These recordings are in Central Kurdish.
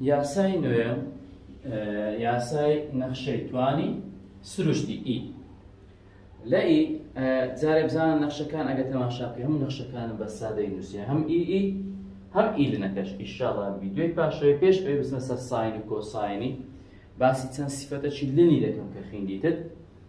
یاسای نوێ یاسای نەخشەی توانی سروشتی ئی لە ئی جارێ بزانە نەخشەکان ئەگە تەماشاکە هەموو نەخشەکانم بە سادەی نووسە هەم ئی ئی هەم ئی لەنەکەش ئیشاڵا ویددیوی پاشەوەی پێش ئەوی بزنە سەر ساین و کۆساینی باسی چەند سیفەتەکی لنی دەکەم کە خوێندیتت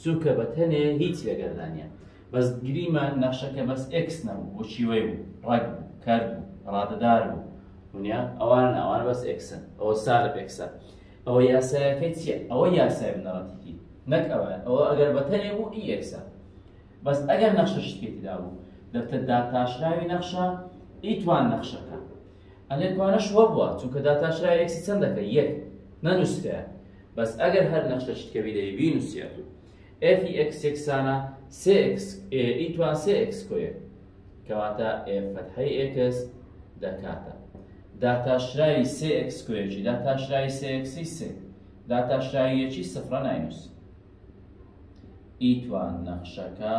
چونکە بە تەنێ هیچ لەگەردا نیە. بەس گریمە نەخشەکە بەس ئێکس نەبوو و چیوەی بوو، ڕەگ بوو، کەر بوو، ڕادەدار بوو. ونیە ئەوانە نا ئەوانە بەس ئێکسن ئەوە سالب ئێکسە ئەوە یاسایەکەی چیە ئەوە یاسای بنەڕەتیی نەک ئەوە ئەوە ئەگەر بە تەنێ بوو ئی ئێکسە بەس ئەگەر نەخشە شتێکی دابوو دەبتە داتاشراوی نەخشە ئی توان نەخشەکە ئەنێ کوانە شووە بووە چونکە داتاشرا ئێکسی چەندەکە یەک نەنووسرایە بەس ئەگەر هەر نەخشە شتکەوی دەبی بینووسیات و ئێفی ئێکس یەکسانە سێ ئێکس ئێ ئیتوان سێ ئێکس کۆیە کەواتە ئێ فەتحەی ئێکس دەکاتە داتاشراوی سێ ئێکس کۆیەکی داتاشراوی سێ ئێکسی سێ داتاشراویەکی سفرە ناینووس ئیتوان نەخشەکە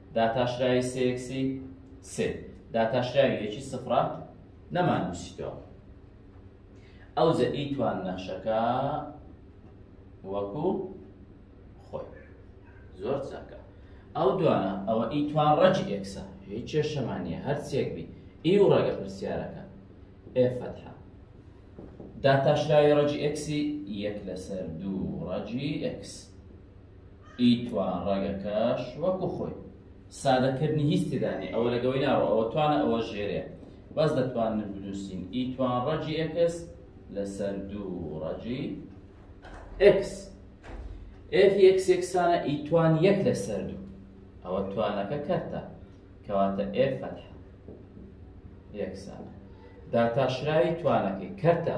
داتاشراوی سێ ئێکسی سێ داتاشراوی یەکی سفرە نەمان نووسیتەوە ئەوجە ئیتوان نەخشەکە وەکو خۆی زۆر چاکە ئەو دوانە ئەوە ئیتوان ڕەج ئێکسە هیچ کێشەمانە هەرچێک بی ئی و ڕێگە پرسیارەکە ئێ فەتحە داتاشراوی ڕەجی ئێکسی یەک لەسەر دوو ڕەجی ئێکس ئی توان ڕەگەکەش وەکو خۆی سادەکردنی هیچ تێدانی ئەوە لەگەوەی ناوە ئەوە توانە ئەوە ژێرێ بەس دەتوانن بنووسین ئی توان ڕەجی ئێکس لەسەر دوو ڕەجی ئێکس ئێفی ئێکس یەکسانە ئی توان یەک لەسەر دوو ئەوە توانەکە کەرتە کەواتە ئێف فەتح یەکسانە داتاشراوی توانەکەی کەرتە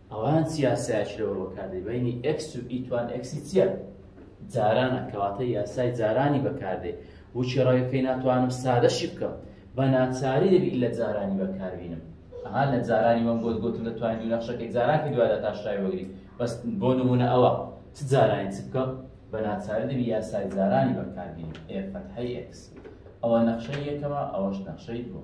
ئەوان چیا سایەکی لەوە بەکاردێ بینی ئەکس و ئیتوان ئەکسی چییە جارانە کەواتە یاسای جارانی بەکاردێ وچی ڕێەکەی ناتوانم سادەشی بکەم بە ناچاری دەبی لە جارانی بەکاربینم ئەها لە جارانی وەم گوت گوتم لە توانین و نەخشەکەی جارانکە دوایدا تاشرای وەگری بەس بۆ نمونە ئەوە چ جارانی چ بکەم بە ناچاری دەبی یاسای جارانی بەکاربینم ئێ فەتحەی ئێکس ئەوە نەخشەی یەکەمە ئەوەش نەخشەی دووە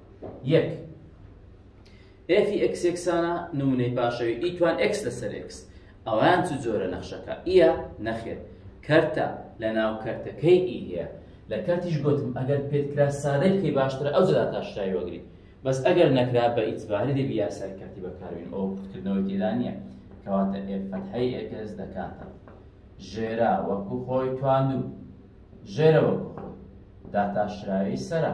یەک ئێفی ئێکس یەکسانە نمونەی پاشەوی ئیتوان ئێکس لەسەر ئێکس ئەوان چ جۆرە نەخشەکە ئیە نەخێر کەرتە لە ناو کەرتەکەی ئی هەیە لە کەرتیش گوتم ئەگەر پێت کرا سادەی کەی باشترە ئەو جدا تاشتای وەگری بەس ئەگەر نەکرا بە ئیتباری دەبی یاسای کەرتی بەکاربین ئەو کردنەوەی تێدا نییە کەواتە ئێفەتحی ئێکس دەکاتە ژێرا وەکو خۆی تواندوو ژێرە وەکو خۆی داتاشراوی سەرە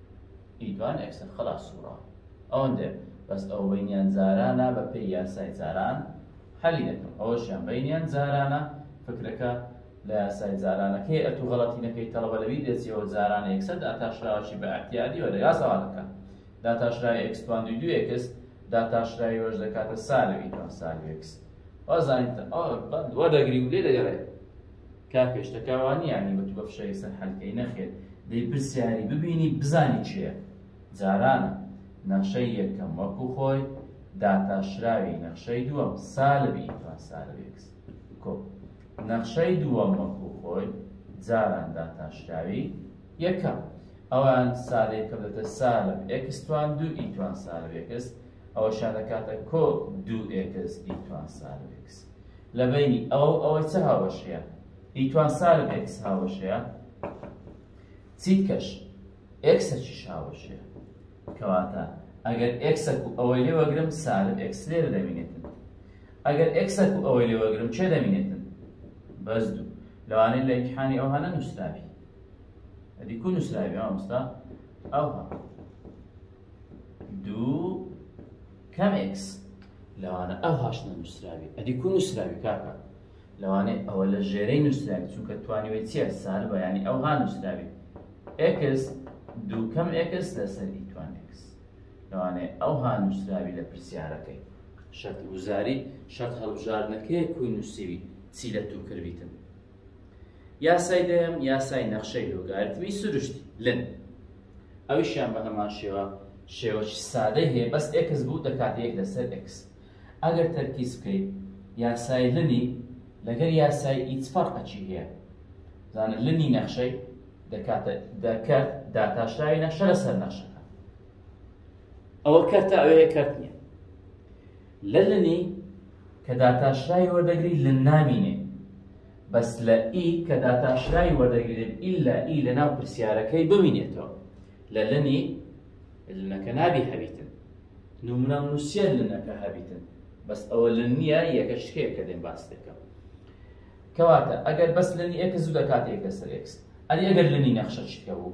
ئیدوان ئێکسن خلاس سوڕا ئەوەندێ بەس ئەوە بەینیان جارانە بە پێی یاسای جاران حەلی دەکەم ئەوەشیان بەینیان جارانە فکرەکە لە یاسای جارانەکەی ئەتو غەڵەتی نەکەی تەڵەبە لەوی دەچیەوە جارانە یەکسەر داتاشراوەشی بە ئەعتیادی وەرە یاساوا دەکە داتاشراوی ئێکستوان دوی دوو ئێکس داتاشراوی وەش دەکاتە سالەوی دوان سالوێکس وازانیتە ئەوە وەردەگری و لێ دەگەڕێت کاک پێشتەکا وانیە یانی بە توبە فشەی سەر حەل کەی نەخێر دەی پرسیاری ببینی بزانی چیە جارانە نەخشەی یەکەم وەکو خۆی داتاشراوی نەخشەی دووەم سالبی ئیفراز سالب ئێکس کۆ نەخشەی دووەم وەکو خۆی جاران داتاشراوی یەکەم ئەوان سالێک کە دەتە سالب ئێکستوان دوو ئیتوان سالب ئێکس ئەوەشان دەکاتە کۆ دوو ئێکس ئیتوان سالب ئێکس لە بەینی ئەوە و ئەوەی چ هاوەشەیە ئیتوان سالب ئێکس هاوەشەیە چیت کەش ئێکسەکیش هاوەشەیە کەواتە ئەگەر ئێکسەک و ئەوەی لێ وەگرم سالب ئێکس لێرە دەمینێتن ئەگەر ئێکسەک و ئەوەی لێ وەگرم چێ دەمینێتن بەس دوو لەوانەیە لە ئیمتحانی ئەوها نەنووسراوی ئەدی کو نووسراوی مامۆستا ئەوها دوو کام ئێکس لەوانە ئەو هاش نەنووسراوی ئەدی کو نووسراوی کاکە لەوانەیە ئەوە لە ژێرەی نووسراوی چونکە توانیوەی چیە سال بەیانی ئەو ها نووسراوی ئێکس دوو کەم ئێکس لەسەر ئیتوان ئێکس لەوانەیە ئەو ها نووسراوی لە پرسیارەکەی شەرت وزاری شەرت هەڵبژاردنەکەی کوی نووسیوی چی لە تو کردیتن یاسای دەیەم یاسای نەخشەی لۆگاریتمی سروشتی لن ئەویشیان بە هەمان شێوە شێوەی سادەی هەیە بەس ئێکس بوو دەکاتە یەک لەسەر ئێکس ئەگەر تەرکیز بکەیت یاسای لنی لەگەر یاسای ئیچ فەرقە چی هەیە زانە لنی نەخشەی دەکاتە دەکرد داتاشراوی نەخشە لەسەر نەخشەکە ئەوە کەرتە ئەوەیە کەرت نیە لە لنی کە داتاشراوی وەردەگری لن نامینێ بەس لە ئی کە داتاشراوی وەردەگرێت ئیلا ئی لە ناو پرسیارەکەی بمینێتەوە لە لنی لنەکە نابی هەبیتن نومرام نووسە لنەکە هەبیتن بەس ئەوە لە نییە یەکە شکێ کە دێن باس دەکەم کەواتە ئەگەر بەس لەنی ئەکە زوو دەکات یەک لەسەر ئەکس ئەلی ئەگەر لەنی نەخشە چیکە بوو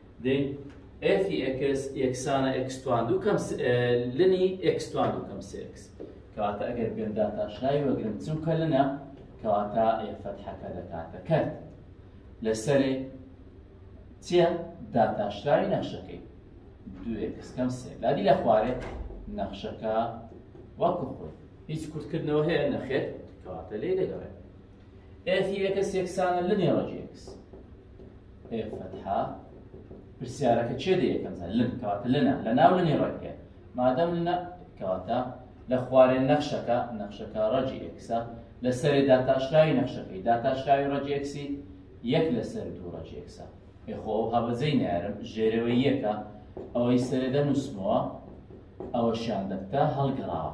دەی ئێفی ئێکس یەکسانە ئێکس توان دوو کەم لنی ئێکس توان دوو کەم سێکس کەواتە ئەگەر بێن داتاشناوی وەگرم چونکە لنە کەواتە ئێفەت حەکە دەکاتە کەت لەسەرێ چیە داتاشراوی نەخشەکەی دوو ئێکس کەم سێ لادی لە خوارێ نەخشەکە وەکو خۆی هیچ کورتکردنەوە هەیە نەخێت کەواتە لێ دەگەڕێت ئێفی ئێکس یەکسانە لنێ ڕەجێکس ئێ فەتحا پرسیارەکە چێ دێ یەکەم زان لم کەواتە لەنا لە ناو لەنی ڕێکێ مادەم لە کەواتە لە خوارێ نەخشەکە نەخشەکە ڕەجی ئێکسە لە سەرێ داتاشراوی نەخشەکەی داتاشراوی ڕەجی ئێکسی یەک لەسەر دوو ڕەجی ئێکسە خۆ هەبەزەی نارم ژێرەوەی یەکە ئەوەی سەرێدە نووسمەوە ئەوە شاندەکتە هەڵگەڕاوە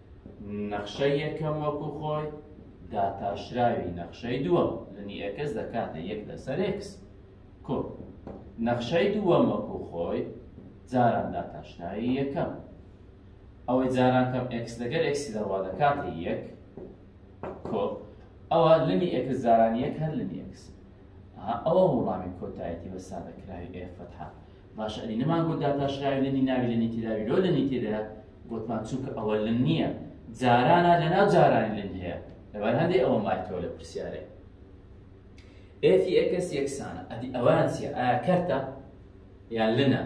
نەخشەی یەکەم وەکو خۆی داتاشراوی نەخشەی دووەم لەنی ئەکەس دەکاتە یەک لەسەر ئکس کو نەخشەی دووەم وەکو خۆی جاران داتاشراوی یەکەم ئەوەی جاران کەم ئکس لەگەر ئکسی دەڕوا دەکاتە یەک کۆ ئەوە لەنی ئەکس جاران یەک هەر لەنی ئەکس ئەوە وڵامی کۆتایەتی بە سادەکراوی ئێ فەتحە باشە ئەلی نەمان گوت داتاشراوی لەنی ناوی لەنی تیراوی لۆ لەنی تێدا گوتمان چونکە ئەوە لن نییە جارانە لەناو جارانی لن هەیە لەبار هەندێک ئەوە مایتەوە لە پرسیارێک ئێفی ئەکەس یەکسانە ئەدی ئەوان چیە ئایا کەرتە یان لنە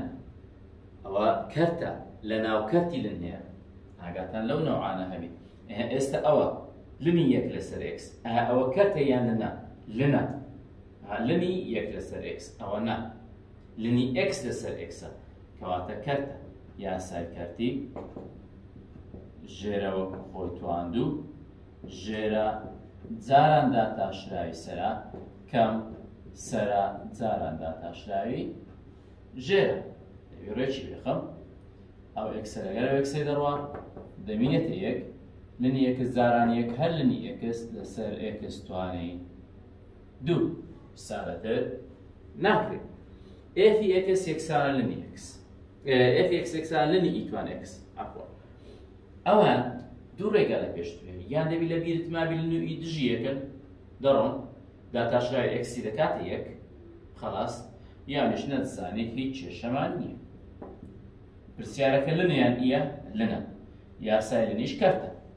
ئەوە کەرتە لە ناو کەرتی لن هەیە ئاگاتان لەو نەوعانە هەبی ئێستا ئەوە لنی یەک لەسەر ئکس ئەوە کەرتە یان لە نە لنە لنی یەک لەسەر ئکس ئەوە نە لنی ئێکس لەسەر ئێکسە کەواتە کەرتە یاسای کەرتی ژێرەوە خۆی تواندوو ژێرە جاران داتاشراوی سەرا کەم سەرا جاران داتاشراوی ژێرە ڕێکی بێخەم ئەو ئێکسە لەگەر ئێکسێ دەڕوا دەمینێتە یەک لنی ئێکس جاران یەک هەر لنی ئێکس لەسەر ئێکس توانین دوو سادەتر ناکرێت ئێفی ئێکس یەکسانە لەمی ئێکس ئێف ئێکس یەکسانە لەمی ئیتوان ئێکس ئەقوە ئەوان دوو ڕێگا لە پێش توێن یان دەبی لە بیرت مابیل نوئی دژی یەکەن دەڕۆن داتاشراوی ئێکسی دەکات یەک خلاص یانش نەزانێت هیچ کێشەمان نییە پرسیارەکە لەنیان نیە لەنە یاسای لەنیش کەرتە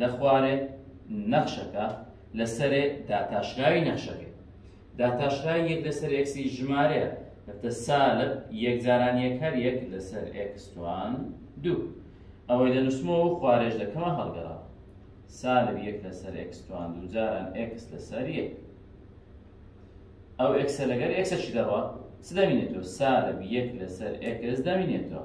لە خوارێ نەخشەکە لە سەرێ داتاشراوی نەخشەکە داتاشراوی یەک لەسەر ئەکسی ژمارەیە دەبتە سالب یەک جاران یەک هەر یەک لەسەر ئەکسوان دوو ئەوەی لە نووسمەوە خوارێش دەکەمە هەڵگەڕا سالب یەک لەسەر ئەکسوان دوو جاران ئەکس لەسەر یەک ئەو ئەکسە لەگەر ئەکسە چی دەڕوە چ دەمینێتەوە سالب یەک لەسەر ئەکس دەمینێتەوە